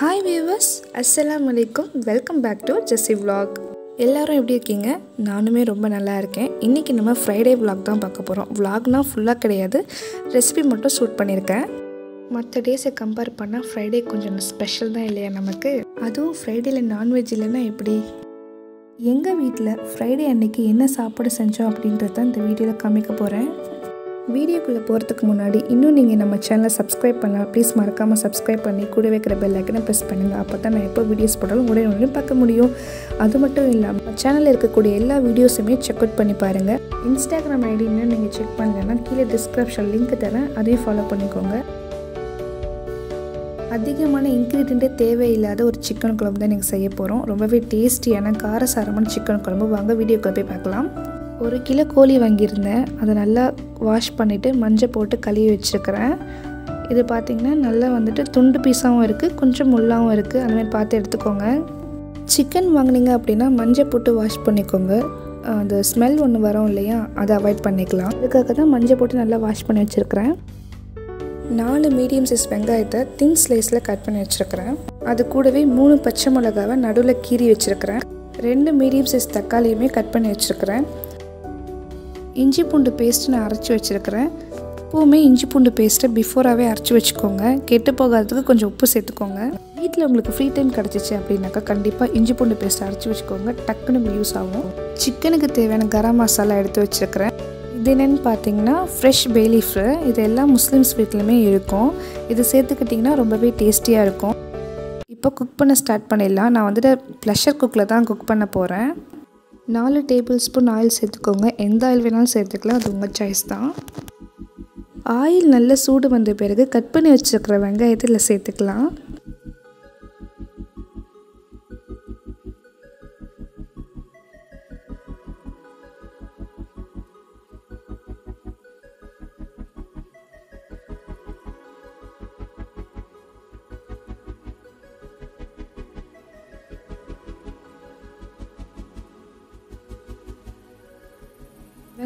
Hi viewers அஸ்ஸலாம் வலைக்கும் welcome back to Jessy vlog எல்லோரும் எப்படி இருக்கீங்க? நானுமே ரொம்ப நல்லா இருக்கேன். இன்றைக்கி நம்ம ஃப்ரைடே விலாக் தான் பார்க்க போகிறோம் விலாக்னால் ஃபுல்லாக கிடையாது. ரெசிபி மட்டும் ஷூட் பண்ணியிருக்கேன் மற்ற டேஸை கம்பேர் பண்ணால் ஃப்ரைடே கொஞ்சம் ஸ்பெஷல் தான் இல்லையா நமக்கு? அதுவும் ஃப்ரைடேயில் நான்வெஜ் இல்லைன்னா எப்படி? எங்கள் வீட்டில் ஃப்ரைடே அன்னைக்கு என்ன சாப்பாடு செஞ்சோம் அப்படின்றத இந்த வீடியோவில் காமிக்க போகிறேன் வீடியோக்குள்ளே போகிறதுக்கு முன்னாடி இன்னும் நீங்கள் நம்ம சேனலை சப்ஸ்கிரைப் பண்ணலாம் ப்ளீஸ் மறக்காமல் சப்ஸ்கிரைப் பண்ணி கூட வைக்கிற பெல் ஐக்கனை ப்ரெஸ் பண்ணுங்கள் அப்போ தான் நான் எப்போ வீடியோஸ் போட்டாலும் உடனே உடனே பார்க்க முடியும். அது மட்டும் இல்லாமல் சேனலில் இருக்கக்கூடிய எல்லா வீடியோஸுமே செக் அவுட் பண்ணி பாருங்கள் இன்ஸ்டாகிராம் ஐடி இன்னும் நீங்கள் செக் பண்ணலன்னா கீழே டிஸ்கிரிப்ஷன் லிங்க் தரேன். அதையும் ஃபாலோ பண்ணிக்கோங்க. அதிகமான இன்க்ரீடியண்ட்டே தேவையில்லாத ஒரு சிக்கன் குழம்பு தான் நீங்கள் செய்ய போகிறோம் ரொம்பவே டேஸ்டியான காரசாரமான சிக்கன் குழம்பு. வாங்க வீடியோ போய் பார்க்கலாம். ஒரு கிலோ கோழி வாங்கியிருந்தேன். அதை நல்லா வாஷ் பண்ணிவிட்டு மஞ்சள் போட்டு கழுவி வச்சுருக்கிறேன். இது பார்த்திங்கன்னா நல்லா வந்துட்டு துண்டு பீஸாகவும் இருக்குது கொஞ்சம் முள்ளாகவும் இருக்குது அந்தமாதிரி பார்த்து எடுத்துக்கோங்க. சிக்கன் வாங்கினீங்க அப்படின்னா மஞ்சள் போட்டு வாஷ் பண்ணிக்கோங்க. அந்த ஸ்மெல் ஒன்று வரும் இல்லையா? அதை அவாய்ட் பண்ணிக்கலாம். அதுக்காக தான் மஞ்சள் போட்டு நல்லா வாஷ் பண்ணி வச்சுருக்கிறேன். நாலு மீடியம் சைஸ் வெங்காயத்தை தின் ஸ்லைஸில் கட் பண்ணி வச்சுருக்கிறேன். அது கூடவே மூணு பச்சை மிளகாவை நடுவில் கீறி வச்சுருக்கிறேன். ரெண்டு மீடியம் சைஸ் தக்காளியுமே கட் பண்ணி வச்சுருக்கிறேன். இஞ்சி பூண்டு பேஸ்ட் நான் அரைச்சி வச்சுருக்கிறேன். எப்போவுமே இஞ்சி பூண்டு பேஸ்ட்டை பிஃபோராகவே அரைச்சி வச்சுக்கோங்க. கெட்டு போகாததுக்கு கொஞ்சம் உப்பு சேர்த்துக்கோங்க. வீட்டில் உங்களுக்கு ஃப்ரீ டைம் கிடச்சிச்சு அப்படின்னாக்கா கண்டிப்பாக இஞ்சி பூண்டு பேஸ்ட் அரைச்சி வச்சுக்கோங்க. டக்குன்னு யூஸ் ஆகும். சிக்கனுக்கு தேவையான கரம் மசாலா எடுத்து வச்சுருக்கிறேன். இது என்னென்னு பார்த்தீங்கன்னா ஃப்ரெஷ் பேலீஃபு இது எல்லா முஸ்லீம்ஸ் வீட்லையுமே இருக்கும். இது சேர்த்துக்கிட்டிங்கன்னா ரொம்பவே டேஸ்டியாக இருக்கும். இப்போ குக் பண்ண ஸ்டார்ட் பண்ணிடலாம். நான் வந்துட்டு ப்ளஷர் குக்கில் தான் குக் பண்ண போகிறேன் நாலு டேபிள் ஸ்பூன் ஆயில் சேர்த்துக்கோங்க. எந்த ஆயில் வேணாலும் சேர்த்துக்கலாம். அது உங்கள் சாய்ஸ் தான். ஆயில் நல்ல சூடு வந்த பிறகு கட் பண்ணி வச்சுருக்கிற வெங்காயத்தை இதில் சேர்த்துக்கலாம்.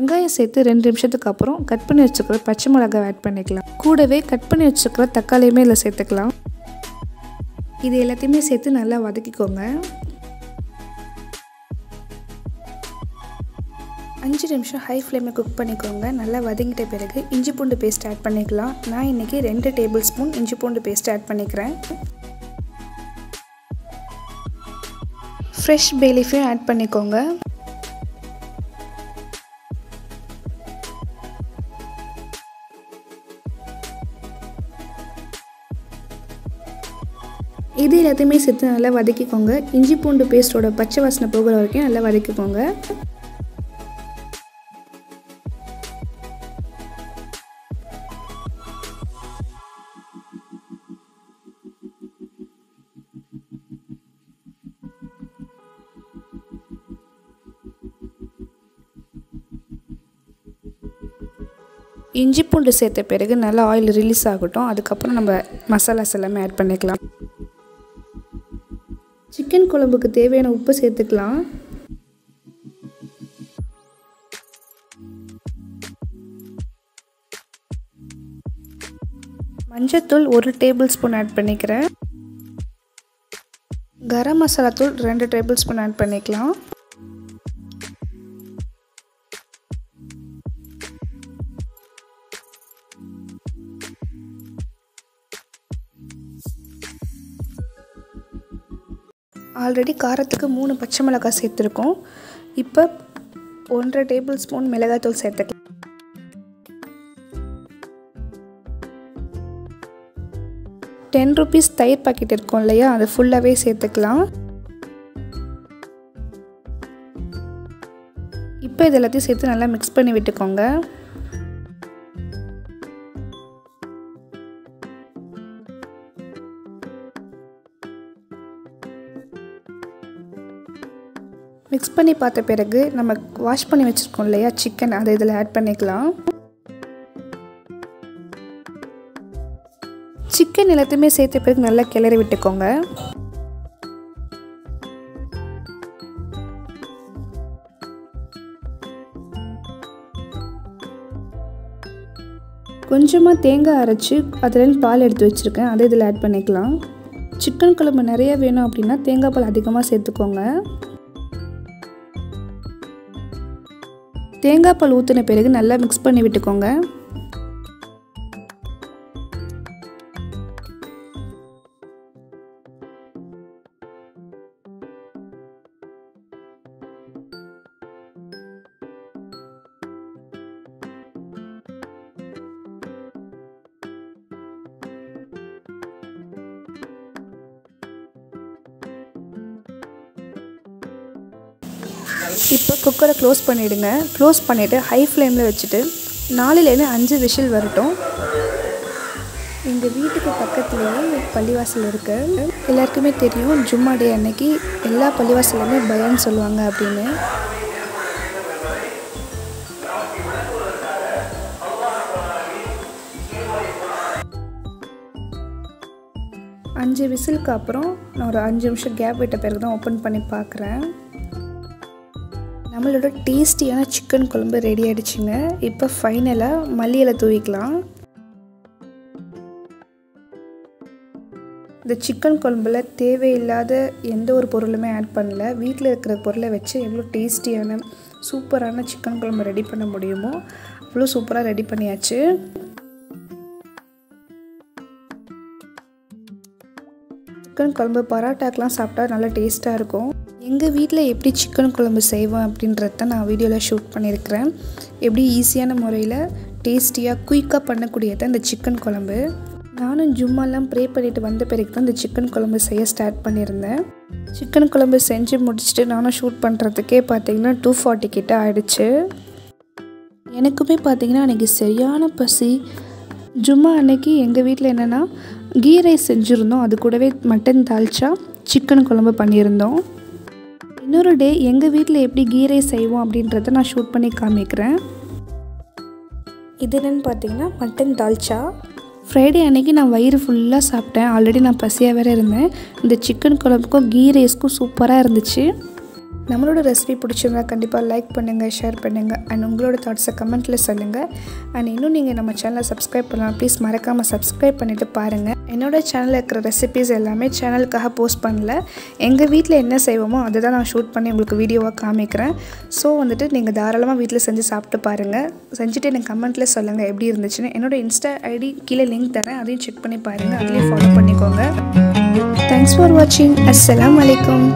வெங்காயம் சேர்த்து ரெண்டு நிமிஷத்துக்கு அப்புறம் கட் பண்ணி வச்சுக்கிற பச்சை மிளகாய் ஆட் பண்ணிக்கலாம். கூடவே கட் பண்ணி வச்சுக்கிற தக்காளியுமே இதில் சேர்த்துக்கலாம். இது எல்லாத்தையுமே சேர்த்து நல்லா வதக்கிக்கோங்க. அஞ்சு நிமிஷம் ஹை ஃப்ளேமில் குக் பண்ணிக்கோங்க. நல்லா வதங்கிட்ட பிறகு இஞ்சி பூண்டு பேஸ்ட் ஆட் பண்ணிக்கலாம். நான் இன்றைக்கி ரெண்டு டேபிள் ஸ்பூன் இஞ்சி பூண்டு பேஸ்ட் ஆட் பண்ணிக்கிறேன். ஃப்ரெஷ் பேலீஃபையும் ஆட் பண்ணிக்கோங்க. இது எல்லாத்தையுமே சேர்த்து நல்லா வதக்கிக்கோங்க. இஞ்சி பூண்டு பேஸ்ட்டோட பச்சை வாசனை போகிற வரைக்கும் நல்லா வதக்கிக்கோங்க. இஞ்சி பூண்டு சேர்த்த பிறகு நல்லா ஆயில் ரிலீஸ் ஆகட்டும். அதுக்கப்புறம் நம்ம மசாலாஸ் எல்லாமே ஆட் பண்ணிக்கலாம். சிக்கன் குழம்புக்கு தேவையான உப்பு சேர்த்துக்கலாம். மஞ்சத்தூள் ஒரு டேபிள் ஸ்பூன் ஆட் பண்ணிக்கிறேன். கரம் மசாலா தூள் ரெண்டு டேபிள் ஸ்பூன் ஆட் பண்ணிக்கலாம். ஆல்ரெடி காரத்துக்கு மூணு பச்சை மிளகாய் சேர்த்துருக்கோம். இப்போ ஒன்றரை டேபிள் ஸ்பூன் மிளகாய்த்தூள் சேர்த்துக்கலாம். டென் ருபீஸ் தயிர் பாக்கெட் இருக்கும் இல்லையா? அது ஃபுல்லாகவே சேர்த்துக்கலாம். இப்போ இது எல்லாத்தையும் சேர்த்து நல்லா மிக்ஸ் பண்ணி விட்டுக்கோங்க. மிக்ஸ் பண்ணி பார்த்த பிறகு நம்ம வாஷ் பண்ணி வச்சுருக்கோம் இல்லையா சிக்கன் அதை இதில் ஆட் பண்ணிக்கலாம். சிக்கன் எல்லாத்தையுமே சேர்த்த பிறகு நல்லா கிளறி விட்டுக்கோங்க. கொஞ்சமாக தேங்காய் அரைச்சி அதுலேருந்து பால் எடுத்து வச்சுருக்கேன் அதை இதில் ஆட் பண்ணிக்கலாம். சிக்கன் குழம்பு நிறைய வேணும் அப்படின்னா தேங்காய் பால் அதிகமாக சேர்த்துக்கோங்க. தேங்காய் பால் ஊற்றின பிறகு நல்லா மிக்ஸ் பண்ணி விட்டுக்கோங்க. இப்போ குக்கரை க்ளோஸ் பண்ணிவிடுங்க க்ளோஸ் பண்ணிவிட்டு ஹை ஃப்ளேமில் வச்சுட்டு நாலுலேருந்து அஞ்சு விஷில் வரட்டும். எங்கள் வீட்டுக்கு பக்கத்துலேயே பள்ளிவாசல் இருக்குது எல்லாருக்குமே தெரியும் ஜும்மா டே அன்னைக்கு எல்லா பள்ளிவாசலுமே பயன்னு சொல்லுவாங்க அப்படின்னு. அஞ்சு விசிலுக்கு அப்புறம் நான் ஒரு அஞ்சு நிமிஷம் கேப் விட்ட பிறகு தான் ஓப்பன் பண்ணி பார்க்குறேன். நம்மளோட டேஸ்டியான சிக்கன் குழம்பு ரெடி ஆகிடுச்சுங்க இப்போ ஃபைனலாக மல்லியில் தூவிக்கலாம். இந்த சிக்கன் குழம்புல தேவையில்லாத எந்த ஒரு பொருளுமே ஆட் பண்ணல. வீட்டில் இருக்கிற பொருளை வச்சு எவ்வளோ டேஸ்டியான சூப்பரான சிக்கன் குழம்பு ரெடி பண்ண முடியுமோ அவ்வளோ சூப்பராக ரெடி பண்ணியாச்சு. சிக்கன் குழம்பு பரோட்டாக்கெலாம் சாப்பிட்டா நல்லா டேஸ்ட்டாக இருக்கும். எங்கள் வீட்டில் எப்படி சிக்கன் குழம்பு செய்வோம் அப்படின்றத நான் வீடியோவில் ஷூட் பண்ணியிருக்கிறேன். எப்படி ஈஸியான முறையில் டேஸ்டியாக குயிக்காக பண்ணக்கூடியது இந்த சிக்கன் குழம்பு. நானும் ஜும்மாலாம் ப்ரே பண்ணிட்டு வந்த பிறகு தான் இந்த சிக்கன் குழம்பு செய்ய ஸ்டார்ட் பண்ணியிருந்தேன். சிக்கன் குழம்பு செஞ்சு முடிச்சுட்டு நானும் ஷூட் பண்ணுறதுக்கே பார்த்தீங்கன்னா டூ ஃபார்ட்டி கிட்ட ஆயிடுச்சு. எனக்குமே பார்த்தீங்கன்னா அன்றைக்கி சரியான பசி. ஜும்மா அன்னைக்கு எங்கள் வீட்டில் என்னென்னா கீ ரைஸ் செஞ்சுருந்தோம். அது கூடவே மட்டன் தால்ச்சா சிக்கன் குழம்பு பண்ணியிருந்தோம். இன்னொரு டே எங்கள் வீட்டில் எப்படி கீ ரைஸ் செய்வோம் அப்படின்றத நான் ஷூட் பண்ணி காமிக்கிறேன். இது என்னென்னு பார்த்தீங்கன்னா மட்டன் தால்ச்சா ஃப்ரைடே அன்னைக்கு நான் வயிறு ஃபுல்லாக சாப்பிட்டேன். ஆல்ரெடி நான் பசியாக வேறு இருந்தேன். இந்த சிக்கன் குழம்புக்கும் கீ ரைஸ்க்கும் சூப்பராக இருந்துச்சு. நம்மளோட ரெசிபி பிடிச்சிருந்தா கண்டிப்பாக லைக் பண்ணுங்கள் ஷேர் பண்ணுங்கள் அண்ட் உங்களோட தாட்ஸை கமெண்ட்டில் சொல்லுங்கள் அண்ட் இன்னும் நீங்கள் நம்ம சேனலை சப்ஸ்கிரைப் பண்ணலாம் ப்ளீஸ் மறக்காமல் சப்ஸ்கிரைப் பண்ணிவிட்டு பாருங்கள் என்னோட சேனலில் இருக்கிற ரெசிபிஸ் எல்லாமே சேனலுக்காக போஸ்ட் பண்ணல. எங்கள் வீட்டில் என்ன செய்வோமோ அதை தான் நான் ஷூட் பண்ணி உங்களுக்கு வீடியோவாக காமிக்கிறேன். ஸோ வந்துட்டு நீங்கள் தாராளமாக வீட்டில் செஞ்சு சாப்பிட்டு பாருங்கள் செஞ்சுட்டு எனக்கு கமெண்ட்டில் சொல்லுங்கள் எப்படி இருந்துச்சுன்னு. என்னோடய இன்ஸ்டா ஐடி கீழே லிங்க் தரேன். அதையும் செக் பண்ணி பாருங்கள் அதையும் ஃபாலோ பண்ணிக்கோங்க. தேங்க்ஸ் ஃபார் வாட்சிங் அஸ்லாம் வலைக்கம்